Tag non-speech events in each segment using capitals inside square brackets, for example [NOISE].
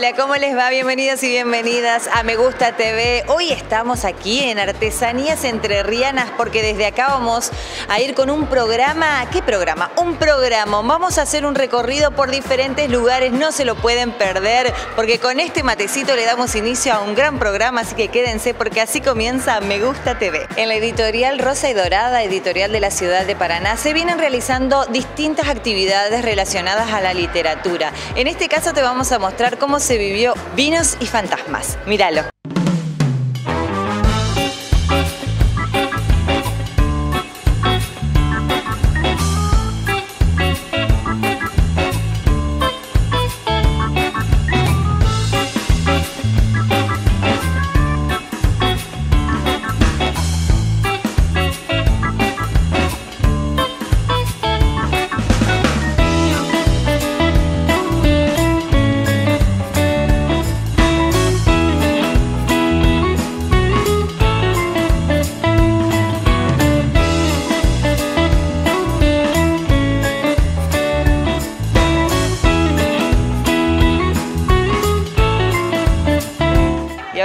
Hola, ¿cómo les va? Bienvenidos y bienvenidas a Me Gusta TV. Hoy estamos aquí en Artesanías Entrerrianas porque desde acá vamos a ir con un programa. ¿Qué programa? Un programa. Vamos a hacer un recorrido por diferentes lugares, no se lo pueden perder porque con este matecito le damos inicio a un gran programa, así que quédense porque así comienza Me Gusta TV. En la editorial Rosa y Dorada, editorial de la ciudad de Paraná, se vienen realizando distintas actividades relacionadas a la literatura. En este caso te vamos a mostrar cómo se se vivió Vinos y Fantasmas. Míralo.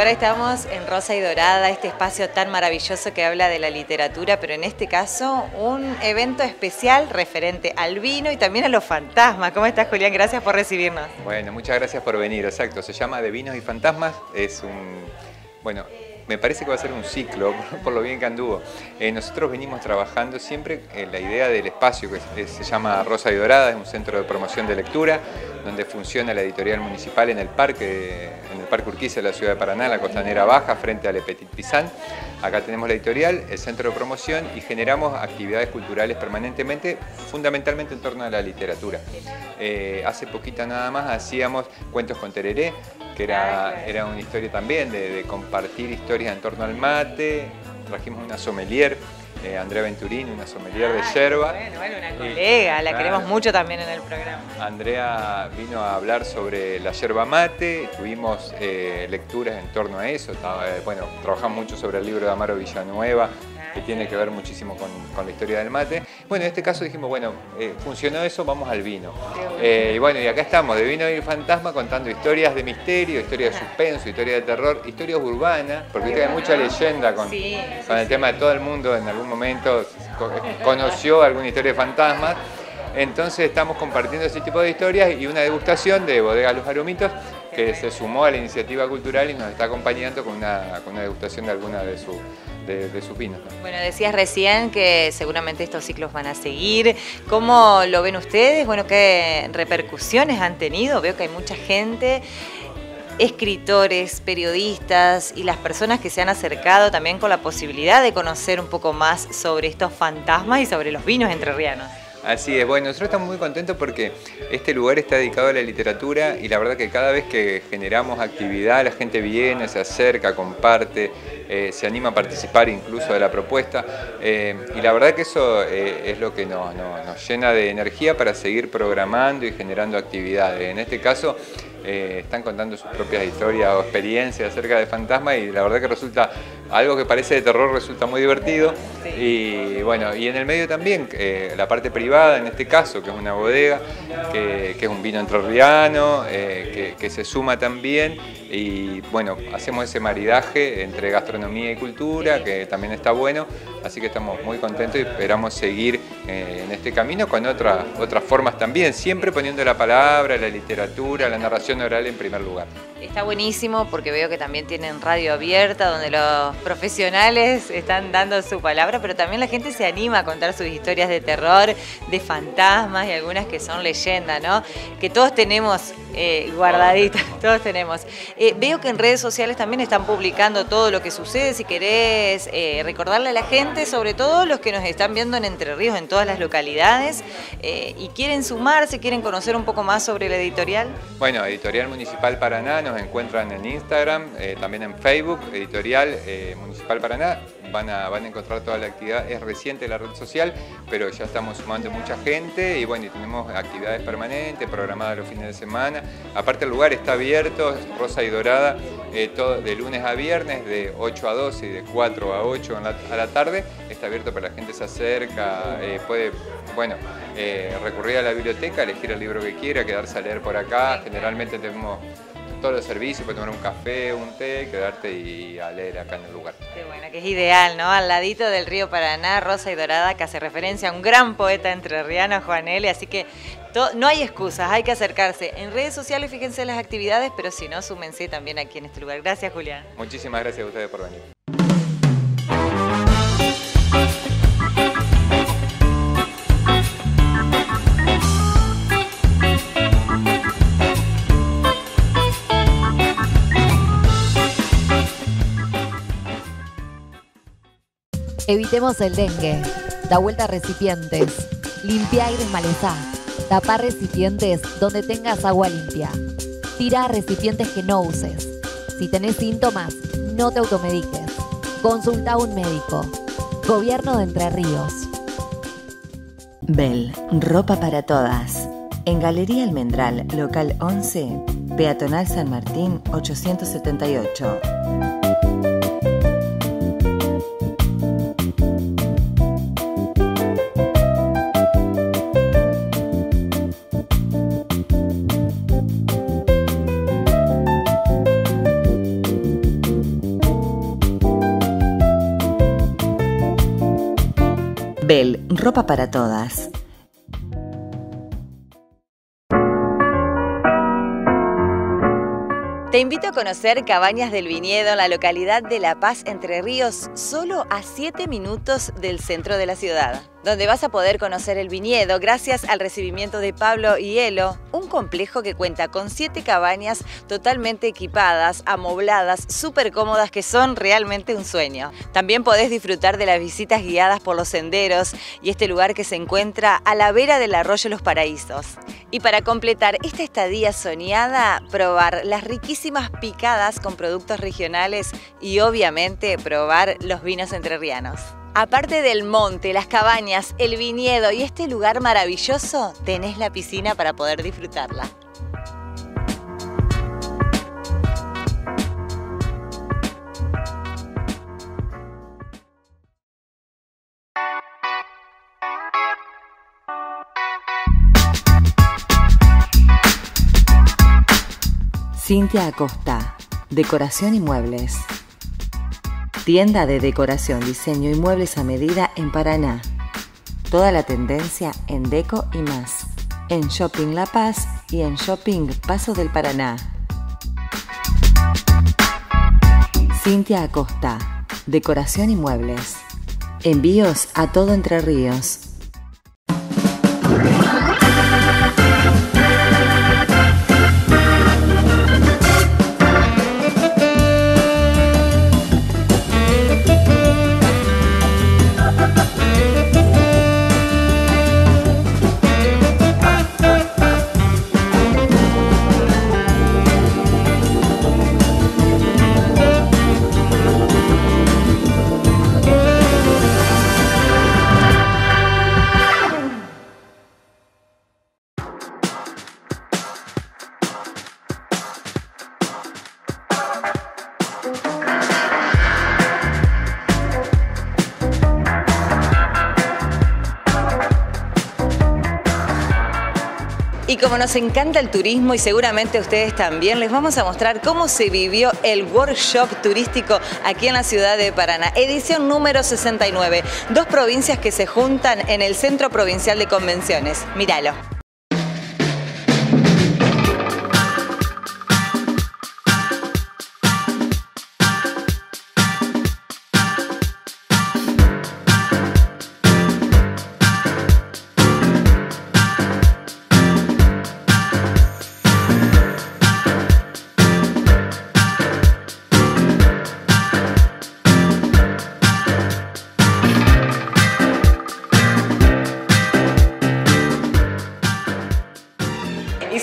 Estamos en Rosa y Dorada, este espacio tan maravilloso que habla de la literatura, pero en este caso un evento especial referente al vino y también a los fantasmas. ¿Cómo estás, Julián? Gracias por recibirnos. Bueno, muchas gracias por venir, exacto. Se llama De Vinos y Fantasmas. Es un... Bueno, me parece que va a ser un ciclo, [LAUGHS] por lo bien que anduvo. Eh, nosotros venimos trabajando siempre en la idea del espacio que se llama Rosa y Dorada, es un centro de promoción de lectura, donde funciona la editorial municipal en el parque, en el Parque Urquiza de la ciudad de Paraná, la costanera baja, frente al Petit Pizán. Acá tenemos la editorial, el centro de promoción y generamos actividades culturales permanentemente, fundamentalmente en torno a la literatura. Eh, hace poquito nada más hacíamos cuentos con tereré, que era, era una historia también de, compartir historias en torno al mate. Trajimos una sommelier, eh, Andrea Venturini, una sommelier de yerba. Bueno, bueno, una colega, la queremos mucho también en el programa. Andrea vino a hablar sobre la yerba mate, tuvimos eh, lecturas en torno a eso. Eh, bueno, trabajamos mucho sobre el libro de Amaro Villanueva, que tiene que ver muchísimo con, la historia del mate. Bueno, en este caso dijimos, bueno, eh, funcionó eso, vamos al vino. Eh, y bueno, y acá estamos, de vino y fantasma, contando historias de misterio, historias de suspenso, historias de terror, historias urbanas, porque hay mucha leyenda con, con el tema de todo el mundo en algún momento conoció alguna historia de fantasmas. Entonces estamos compartiendo ese tipo de historias y una degustación de Bodega Los Aromitos que se sumó a la iniciativa cultural y nos está acompañando con una, con una degustación de alguna de sus de, sus vinos. Bueno, decías recién que seguramente estos ciclos van a seguir. ¿Cómo lo ven ustedes? Bueno, ¿qué repercusiones han tenido? Veo que hay mucha gente escritores, periodistas y las personas que se han acercado también con la posibilidad de conocer un poco más sobre estos fantasmas y sobre los vinos entrerrianos. Así es, bueno, nosotros estamos muy contentos porque este lugar está dedicado a la literatura y la verdad que cada vez que generamos actividad la gente viene, se acerca, comparte, eh, se anima a participar incluso de la propuesta eh, y la verdad que eso eh, es lo que nos, nos llena de energía para seguir programando y generando actividades. En este caso eh, están contando sus propias historias o experiencias acerca de fantasmas y la verdad que resulta algo que parece de terror resulta muy divertido. Y bueno y en el medio también eh, la parte privada en este caso que es una bodega que, es un vino entrerriano eh, que, se suma también. Y bueno hacemos ese maridaje entre gastronomía y cultura que también está bueno. Así que estamos muy contentos y esperamos seguir en este camino con otras otras formas también siempre poniendo la palabra la literatura la narración oral en primer lugar. Está buenísimo porque veo que también tienen radio abierta donde los profesionales están dando su palabra, pero también la gente se anima a contar sus historias de terror, de fantasmas y algunas que son leyendas, ¿no? Que todos tenemos eh, guardaditas, [LAUGHS] todos tenemos. Eh, veo que en redes sociales también están publicando todo lo que sucede, si querés eh, recordarle a la gente, sobre todo los que nos están viendo en Entre Ríos, en todas las localidades, y quieren sumarse, quieren conocer un poco más sobre la editorial. Bueno, Editorial Municipal Paraná nos nos encuentran en Instagram, eh, también en Facebook, Editorial eh, Municipal Paraná. Van a, van a encontrar toda la actividad. Es reciente la red social, pero ya estamos sumando mucha gente y bueno, tenemos actividades permanentes programadas los fines de semana. Aparte el lugar está abierto, Rosa y Dorada, eh, todo, de lunes a viernes, de 8 a 12 y de 4 a 8 a la tarde. Está abierto para la gente se acerca, puede, bueno, recurrir a la biblioteca, elegir el libro que quiera, quedarse a leer por acá. Generalmente tenemos todos los servicios, puedes tomar un café, un té, quedarte y a leer acá en el lugar. Qué bueno, que es ideal, ¿no? Al ladito del río Paraná, Rosa y Dorada, que hace referencia a un gran poeta entrerriano, Juan L. Así que no hay excusas, hay que acercarse. En redes sociales fíjense las actividades, pero si no, súmense también aquí en este lugar. Gracias, Julián. Muchísimas gracias a ustedes por venir. Evitemos el dengue. Da vuelta a recipientes. Limpia y desmalezá. Tapa recipientes donde tengas agua limpia. Tira recipientes que no uses. Si tenés síntomas, no te automediques. Consulta a un médico. Gobierno de Entre Ríos. Bell, ropa para todas. En Galería Almendral, local 11, Peatonal San Martín 878. Ropa para todas. Te invito a conocer Cabañas del Viñedo en la localidad de La Paz, Entre Ríos, solo a 7 minutos del centro de la ciudad donde vas a poder conocer el viñedo gracias al recibimiento de Pablo y Elo, un complejo que cuenta con siete cabañas totalmente equipadas, amobladas, súper cómodas que son realmente un sueño. También podés disfrutar de las visitas guiadas por los senderos y este lugar que se encuentra a la vera del arroyo Los Paraísos. Y para completar esta estadía soñada, probar las riquísimas picadas con productos regionales y obviamente probar los vinos entrerrianos. Aparte del monte, las cabañas, el viñedo y este lugar maravilloso, tenés la piscina para poder disfrutarla. Cintia Acosta, Decoración y Muebles. Tienda de decoración, diseño y muebles a medida en Paraná. Toda la tendencia en deco y más. En Shopping La Paz y en Shopping Paso del Paraná. Cintia Acosta. Decoración y muebles. Envíos a todo Entre Ríos. Y como nos encanta el turismo y seguramente a ustedes también, les vamos a mostrar cómo se vivió el workshop turístico aquí en la ciudad de Paraná. Edición número 69. Dos provincias que se juntan en el Centro Provincial de Convenciones. Míralo.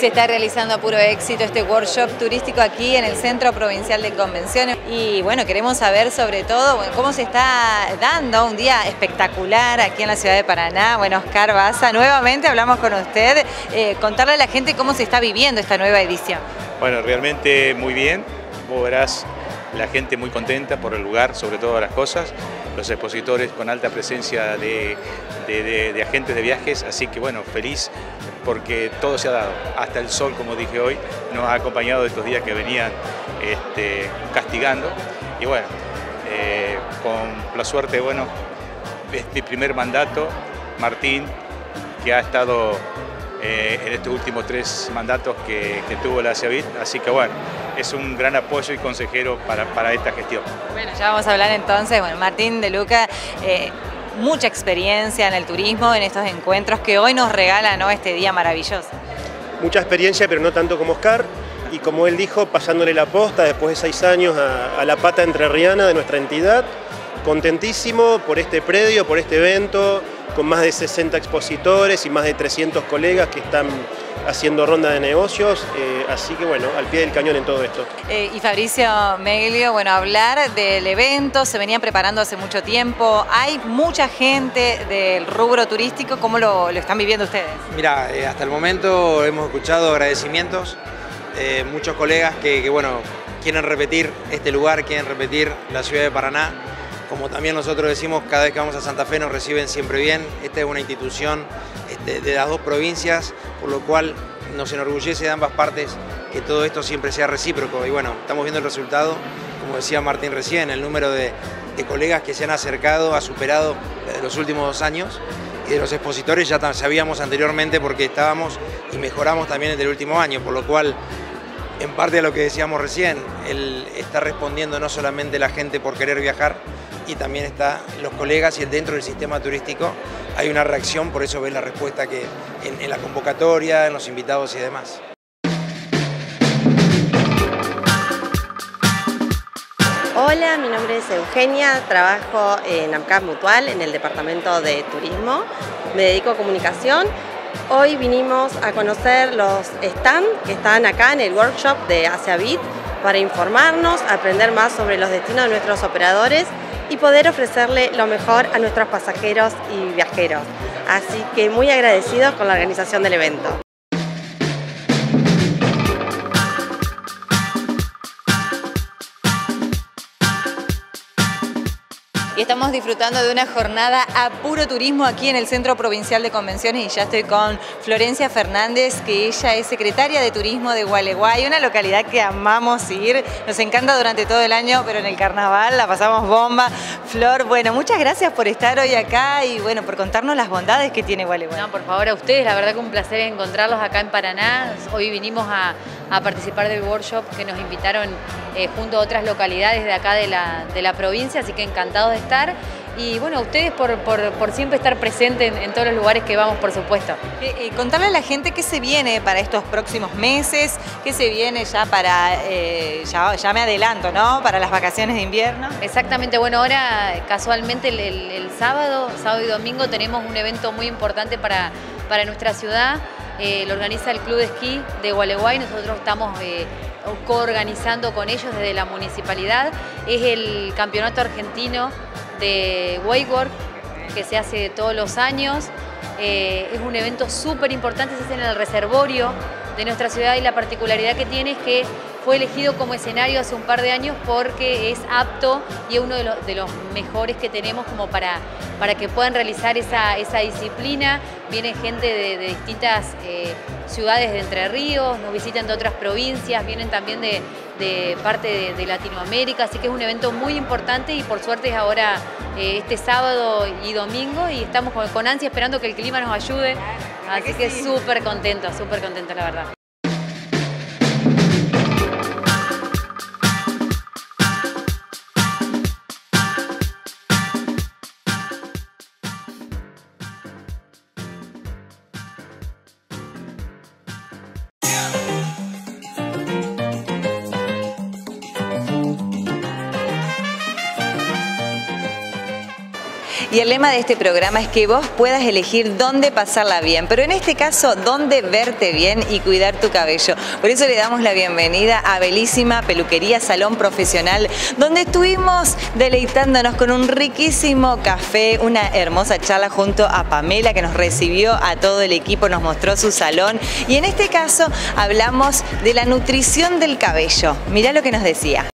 Está realizando a puro éxito este workshop turístico aquí en el Centro Provincial de Convenciones. Y bueno, queremos saber sobre todo cómo se está dando un día espectacular aquí en la ciudad de Paraná. Bueno, Oscar Baza, nuevamente hablamos con usted, eh, contarle a la gente cómo se está viviendo esta nueva edición. Bueno, realmente muy bien. Vos verás la gente muy contenta por el lugar, sobre todas las cosas, los expositores con alta presencia de, agentes de viajes, así que bueno, feliz porque todo se ha dado, hasta el sol, como dije hoy, nos ha acompañado estos días que venían este, castigando. Y bueno, eh, con la suerte, bueno, es mi primer mandato, Martín, que ha estado eh, en estos últimos tres mandatos que, tuvo la CIAVIT, así que bueno, es un gran apoyo y consejero para, esta gestión. Bueno, ya vamos a hablar entonces, bueno, Martín de Luca, eh, mucha experiencia en el turismo, en estos encuentros que hoy nos regala ¿no? este día maravilloso. Mucha experiencia, pero no tanto como Oscar, y como él dijo, pasándole la posta después de seis años a, a la pata entrerriana de nuestra entidad, contentísimo por este predio, por este evento, con más de 60 expositores y más de 300 colegas que están haciendo ronda de negocios, eh, así que bueno, al pie del cañón en todo esto. Eh, y Fabricio Meglio, bueno, hablar del evento, se venían preparando hace mucho tiempo, hay mucha gente del rubro turístico, ¿cómo lo, están viviendo ustedes? Mira, eh, hasta el momento hemos escuchado agradecimientos, muchos colegas que, que, bueno, quieren repetir este lugar, quieren repetir la ciudad de Paraná, como también nosotros decimos, cada vez que vamos a Santa Fe nos reciben siempre bien. Esta es una institución este, de las dos provincias, por lo cual nos enorgullece de ambas partes que todo esto siempre sea recíproco. Y bueno, estamos viendo el resultado, como decía Martín recién, el número de, colegas que se han acercado ha superado los últimos dos años y de los expositores ya sabíamos anteriormente porque estábamos y mejoramos también desde el último año, por lo cual en parte a lo que decíamos recién, él está respondiendo no solamente la gente por querer viajar, y también está los colegas y dentro del sistema turístico hay una reacción, por eso ven la respuesta que en, la convocatoria, en los invitados y demás. Hola, mi nombre es Eugenia, trabajo en AMCAP Mutual, en el departamento de turismo, me dedico a comunicación. Hoy vinimos a conocer los stands que están acá en el workshop de AsiaBit para informarnos, aprender más sobre los destinos de nuestros operadores y poder ofrecerle lo mejor a nuestros pasajeros y viajeros. Así que muy agradecidos con la organización del evento. Estamos disfrutando de una jornada a puro turismo aquí en el Centro Provincial de Convenciones y ya estoy con Florencia Fernández, que ella es secretaria de Turismo de Gualeguay, una localidad que amamos ir, nos encanta durante todo el año, pero en el carnaval la pasamos bomba. Flor, bueno, muchas gracias por estar hoy acá y bueno, por contarnos las bondades que tiene Gualeguay. No, por favor a ustedes, la verdad que un placer encontrarlos acá en Paraná. Hoy vinimos a, participar del workshop que nos invitaron eh, junto a otras localidades de acá de la, de la provincia, así que encantados de estar y bueno, ustedes por, siempre estar presentes en, todos los lugares que vamos, por supuesto. Eh, eh, contarle a la gente qué se viene para estos próximos meses, qué se viene ya para, eh, ya, me adelanto, ¿no? Para las vacaciones de invierno. Exactamente, bueno, ahora casualmente el, sábado, sábado y domingo tenemos un evento muy importante para, para nuestra ciudad. Lo organiza el Club de Esquí de Gualeguay, nosotros estamos coorganizando con ellos desde la municipalidad. Es el campeonato argentino de wakeboard que se hace todos los años. Eh, es un evento súper importante, se hace en el reservorio de nuestra ciudad y la particularidad que tiene es que fue elegido como escenario hace un par de años porque es apto y es uno de, los, mejores que tenemos como para, para que puedan realizar esa, disciplina. Viene gente de, distintas eh, ciudades de Entre Ríos, nos visitan de otras provincias, vienen también de, parte de, Latinoamérica, así que es un evento muy importante y por suerte es ahora eh, este sábado y domingo y estamos con, ansia esperando que el clima nos ayude, así que súper contento, súper contento la verdad. Y el lema de este programa es que vos puedas elegir dónde pasarla bien, pero en este caso, dónde verte bien y cuidar tu cabello. Por eso le damos la bienvenida a Belísima Peluquería Salón Profesional, donde estuvimos deleitándonos con un riquísimo café, una hermosa charla junto a Pamela que nos recibió a todo el equipo, nos mostró su salón y en este caso hablamos de la nutrición del cabello. Mirá lo que nos decía.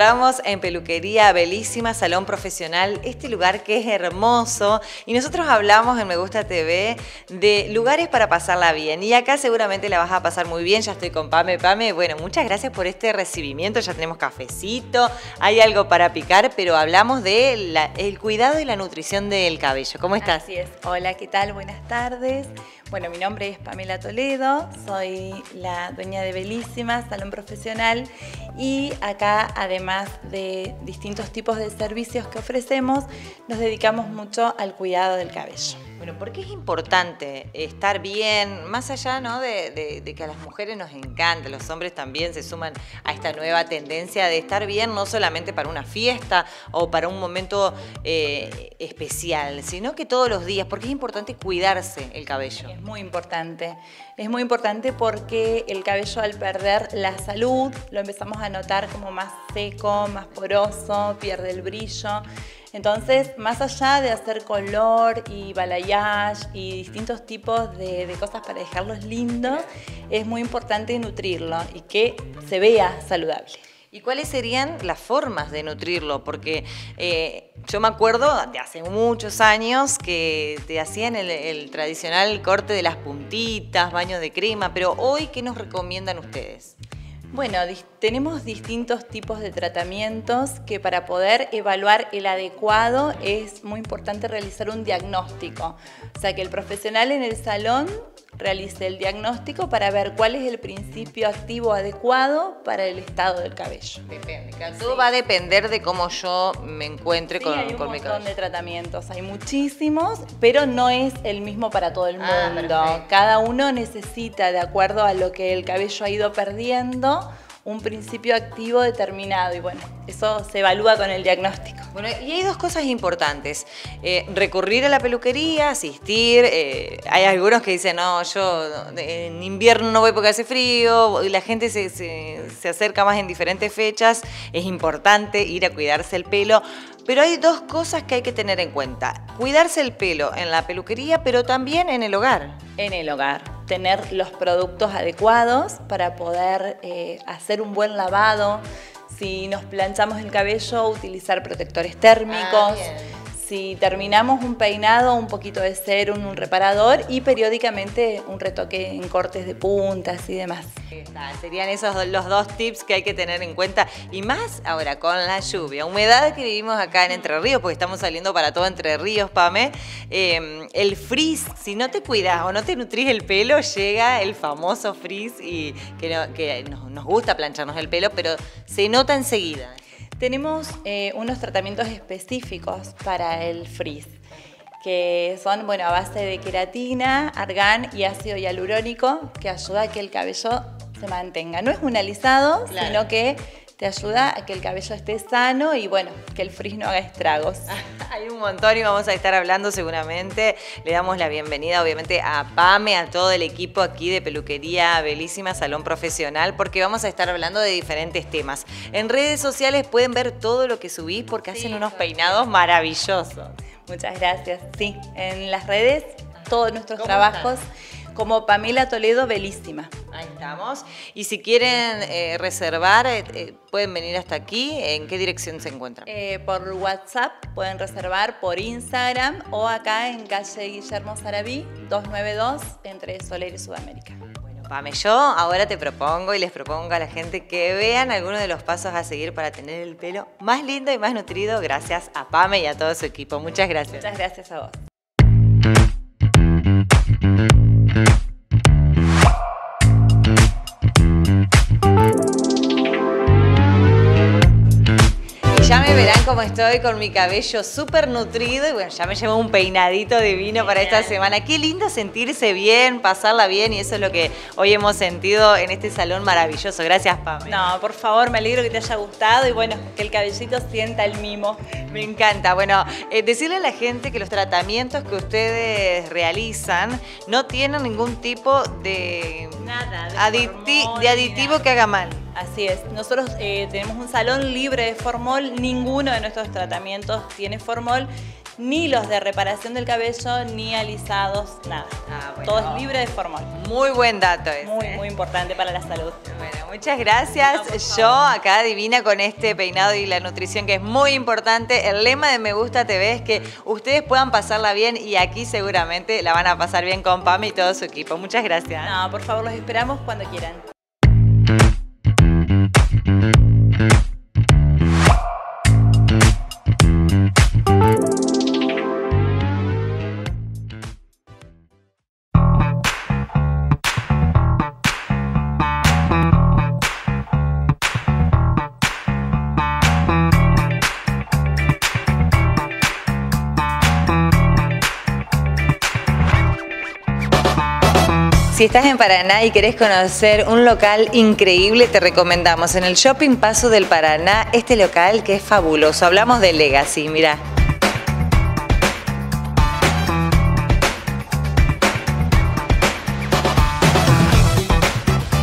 Encontramos en Peluquería Belísima, Salón Profesional, este lugar que es hermoso. Y nosotros hablamos en Me Gusta TV de lugares para pasarla bien. Y acá seguramente la vas a pasar muy bien, ya estoy con Pame, Pame, bueno, muchas gracias por este recibimiento, ya tenemos cafecito, hay algo para picar, pero hablamos de el cuidado y la nutrición del cabello, ¿cómo estás? Así es, hola, ¿qué tal? Buenas tardes. Bueno, mi nombre es Pamela Toledo, soy la dueña de Belísima, salón profesional y acá además de distintos tipos de servicios que ofrecemos, nos dedicamos mucho al cuidado del cabello. Bueno, ¿por qué es importante estar bien, más allá ¿no? de, que a las mujeres nos encanta, los hombres también se suman a esta nueva tendencia de estar bien no solamente para una fiesta o para un momento eh, especial, sino que todos los días, porque es importante cuidarse el cabello. Es muy importante, es muy importante porque el cabello al perder la salud lo empezamos a notar como más seco, más poroso, pierde el brillo. Entonces, más allá de hacer color y balayage y distintos tipos de, cosas para dejarlos lindos, es muy importante nutrirlo y que se vea saludable. ¿Y cuáles serían las formas de nutrirlo? Porque eh, yo me acuerdo de hace muchos años que te hacían el, el, tradicional corte de las puntitas, baño de crema, pero hoy, ¿qué nos recomiendan ustedes? Bueno, tenemos distintos tipos de tratamientos que para poder evaluar el adecuado es muy importante realizar un diagnóstico. O sea, que el profesional en el salón realice el diagnóstico para ver cuál es el principio activo adecuado para el estado del cabello. Depende, todo va a depender de cómo yo me encuentre con, hay un mi cabello. de tratamientos, hay muchísimos, pero no es el mismo para todo el ah, mundo. Cada uno necesita, de acuerdo a lo que el cabello ha ido perdiendo, un principio activo determinado y bueno, eso se evalúa con el diagnóstico. Bueno, y hay dos cosas importantes. Eh, recurrir a la peluquería, asistir. Eh, hay algunos que dicen, no, yo en invierno no voy porque hace frío, y la gente se, se acerca más en diferentes fechas. Es importante ir a cuidarse el pelo. Pero hay dos cosas que hay que tener en cuenta. Cuidarse el pelo en la peluquería, pero también en el hogar. En el hogar. Tener los productos adecuados para poder eh, hacer un buen lavado. Si nos planchamos el cabello, utilizar protectores térmicos. Ah, si terminamos un peinado, un poquito de serum, un reparador y periódicamente un retoque en cortes de puntas y demás. serían esos los dos tips que hay que tener en cuenta. Y más ahora con la lluvia, humedad que vivimos acá en Entre Ríos, porque estamos saliendo para todo Entre Ríos, Pame. Em, el frizz, si no te cuidas o no te nutrís el pelo, llega el famoso frizz y que, nos gusta plancharnos el pelo, pero se nota enseguida. Tenemos eh, unos tratamientos específicos para el frizz que son bueno, a base de queratina, argán y ácido hialurónico, que ayuda a que el cabello se mantenga. No es un alisado, sino que te ayuda a que el cabello esté sano y bueno, que el frizz no haga estragos. [LAUGHS] Hay un montón y vamos a estar hablando seguramente. Le damos la bienvenida obviamente a Pame, a todo el equipo aquí de Peluquería Belísima Salón Profesional, porque vamos a estar hablando de diferentes temas. En redes sociales pueden ver todo lo que subís porque hacen unos peinados maravillosos. Muchas gracias. Sí, en las redes todos nuestros trabajos como Pamela Toledo Belísima. Ahí estamos. Y si quieren eh, reservar, eh, eh, pueden venir hasta aquí. ¿En qué dirección se encuentran? por WhatsApp pueden reservar, por Instagram o acá en calle Guillermo Sarabí, 292, entre Soler y Sudamérica. Bueno, Pame, yo ahora te propongo y les propongo a la gente que vean algunos de los pasos a seguir para tener el pelo más lindo y más nutrido gracias a Pame y a todo su equipo. Muchas gracias. Muchas gracias a vos. Cómo estoy con mi cabello súper nutrido y bueno, ya me llevo un peinadito divino para esta semana. Qué lindo sentirse bien, pasarla bien y eso es lo que hoy hemos sentido en este salón maravilloso. Gracias, Pam. No, por favor, me alegro que te haya gustado y bueno, que el cabellito sienta el mimo. Me encanta. Bueno, eh, decirle a la gente que los tratamientos que ustedes realizan no tienen ningún tipo de, Nada, de aditi- formol de ni aditivo que haga mal. Así es, nosotros eh, tenemos un salón libre de formol, ninguno de nuestros tratamientos tiene formol, ni los de reparación del cabello, ni alisados, nada. Ah, bueno. Todo es libre de formol. Muy buen dato ese. Muy, ¿eh? muy importante para la salud. Bueno, muchas gracias. No, Yo acá divina con este peinado y la nutrición que es muy importante. El lema de Me Gusta TV es que ustedes puedan pasarla bien y aquí seguramente la van a pasar bien con Pam y todo su equipo. Muchas gracias. No, por favor, los esperamos cuando quieran. Si estás en Paraná y querés conocer un local increíble, te recomendamos en el Shopping Paso del Paraná este local que es fabuloso. Hablamos de Legacy, mira.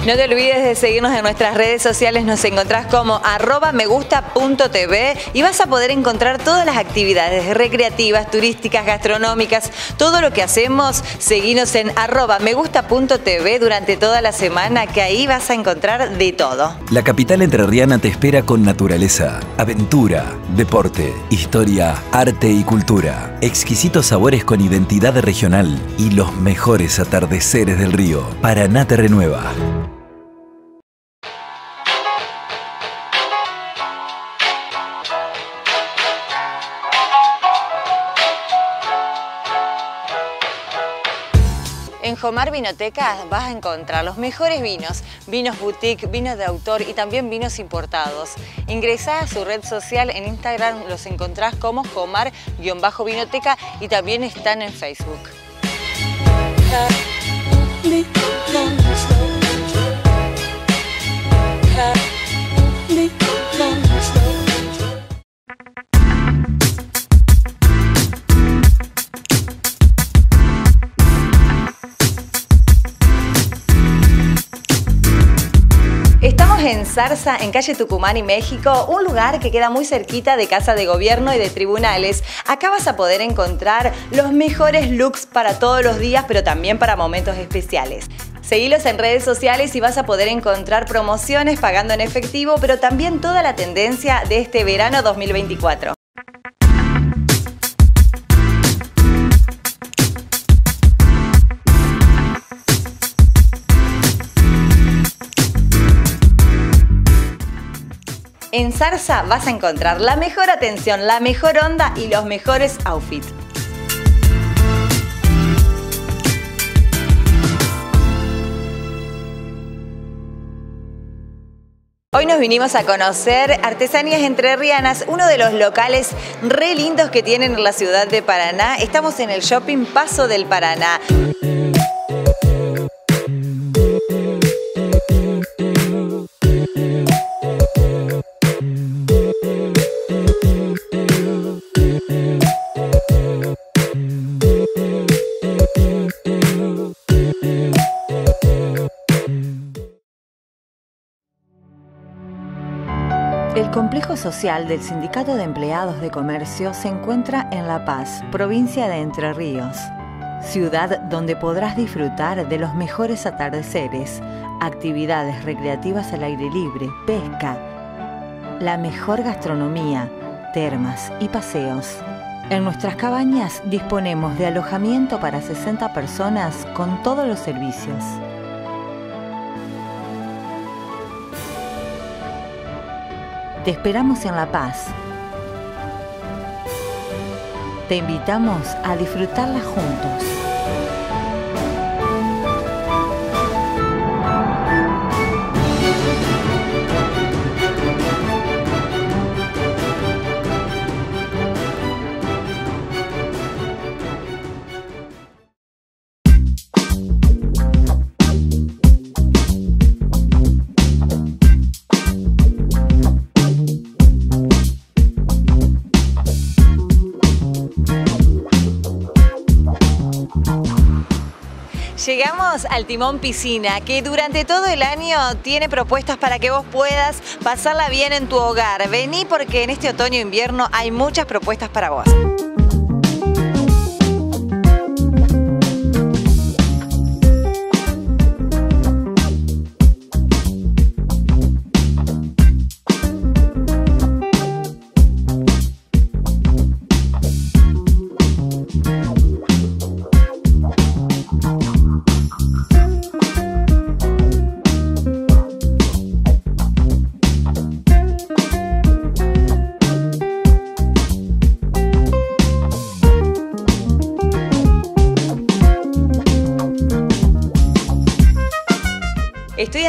No te olvides de seguirnos en nuestras redes sociales, nos encontrás como arroba megusta.tv y vas a poder encontrar todas las actividades recreativas, turísticas, gastronómicas, todo lo que hacemos, seguinos en arroba megusta.tv durante toda la semana que ahí vas a encontrar de todo. La capital entrerriana te espera con naturaleza, aventura, deporte, historia, arte y cultura, exquisitos sabores con identidad regional y los mejores atardeceres del río. Paraná te renueva. Jomar Vinoteca vas a encontrar los mejores vinos, vinos boutique, vinos de autor y también vinos importados. Ingresá a su red social, en Instagram los encontrás como Jomar-Vinoteca y también están en Facebook. En calle Tucumán y México, un lugar que queda muy cerquita de Casa de Gobierno y de tribunales. Acá vas a poder encontrar los mejores looks para todos los días, pero también para momentos especiales. Seguilos en redes sociales y vas a poder encontrar promociones pagando en efectivo, pero también toda la tendencia de este verano 2024. En Zarza vas a encontrar la mejor atención, la mejor onda y los mejores outfits. Hoy nos vinimos a conocer Artesanías Entrerrianas, uno de los locales re lindos que tienen en la ciudad de Paraná. Estamos en el Shopping Paso del Paraná. Social del Sindicato de Empleados de Comercio se encuentra en La Paz, provincia de Entre Ríos, ciudad donde podrás disfrutar de los mejores atardeceres, actividades recreativas al aire libre, pesca, la mejor gastronomía, termas y paseos. En nuestras cabañas disponemos de alojamiento para 60 personas con todos los servicios. Te esperamos en La Paz. Te invitamos a disfrutarla juntos. Al Timón Piscina, que durante todo el año tiene propuestas para que vos puedas pasarla bien en tu hogar. Vení porque en este otoño-invierno hay muchas propuestas para vos.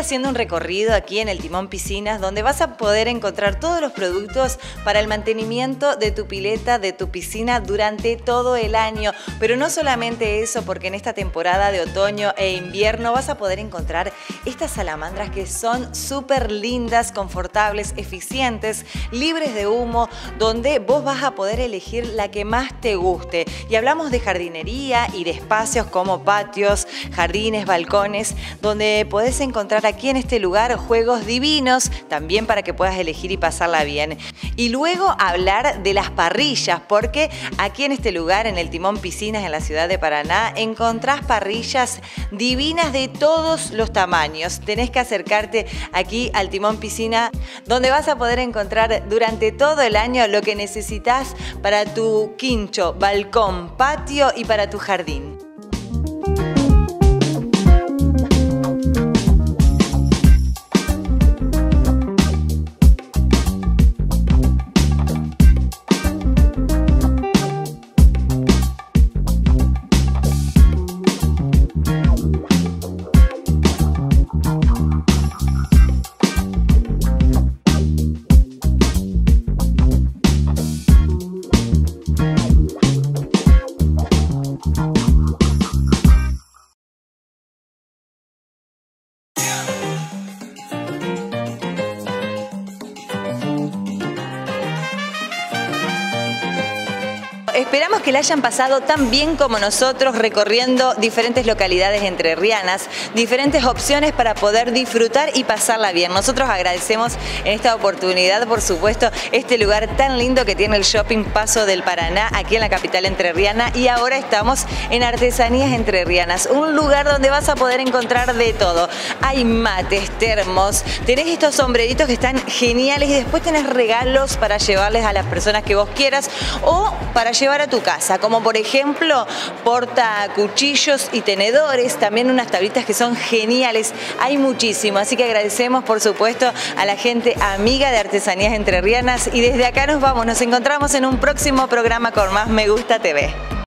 Haciendo un recorrido aquí en el Timón Piscinas donde vas a poder encontrar todos los productos para el mantenimiento de tu pileta, de tu piscina durante todo el año. Pero no solamente eso, porque en esta temporada de otoño e invierno vas a poder encontrar estas salamandras que son súper lindas, confortables, eficientes, libres de humo, donde vos vas a poder elegir la que más te guste. Y hablamos de jardinería y de espacios como patios, jardines, balcones, donde podés encontrar encontrar aquí en este lugar juegos divinos, también para que puedas elegir y pasarla bien. Y luego hablar de las parrillas, porque aquí en este lugar, en el Timón Piscinas, en la ciudad de Paraná, encontrás parrillas divinas de todos los tamaños. Tenés que acercarte aquí al Timón Piscina, donde vas a poder encontrar durante todo el año lo que necesitas para tu quincho, balcón, patio y para tu jardín. Que la hayan pasado tan bien como nosotros recorriendo diferentes localidades entrerrianas, diferentes opciones para poder disfrutar y pasarla bien. Nosotros agradecemos en esta oportunidad, por supuesto, este lugar tan lindo que tiene el Shopping Paso del Paraná, aquí en la capital entrerriana y ahora estamos en Artesanías Entrerrianas, un lugar donde vas a poder encontrar de todo. Hay mates, termos, tenés estos sombreritos que están geniales y después tenés regalos para llevarles a las personas que vos quieras o para llevar a tu como por ejemplo porta cuchillos y tenedores, también unas tablitas que son geniales, hay muchísimo, así que agradecemos por supuesto a la gente amiga de Artesanías Entrerrianas. Y desde acá nos vamos, nos encontramos en un próximo programa con más Me Gusta TV.